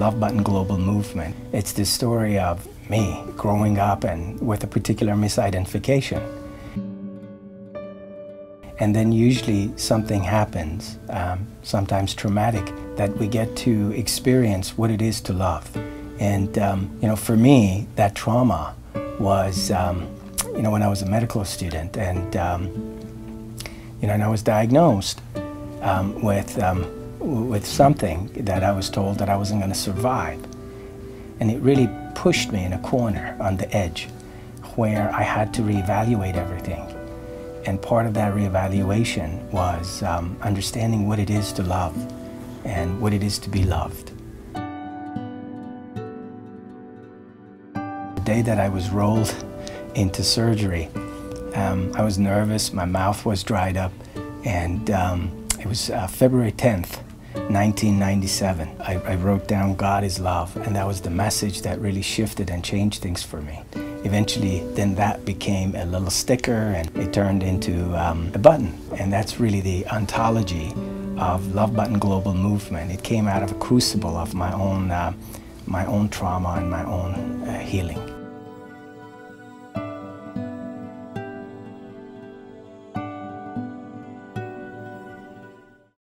Love Button Global Movement. It's the story of me growing up and with a particular misidentification. And then usually something happens, um, sometimes traumatic, that we get to experience what it is to love. And, um, you know, for me, that trauma was, um, you know, when I was a medical student and, um, you know, and I was diagnosed um, with, um, with something that I was told that I wasn't going to survive. And it really pushed me in a corner on the edge where I had to reevaluate everything. And part of that reevaluation was um, understanding what it is to love and what it is to be loved. The day that I was rolled into surgery, um, I was nervous, my mouth was dried up, and um, it was uh, February 10th, 1997. I, I, wrote down God is love, and that was the message that really shifted and changed things for me. Eventually, then that became a little sticker, and it turned into um, a button, and that's really the ontology of Love Button Global Movement. It came out of a crucible of my own, uh, my own trauma and my own uh, healing.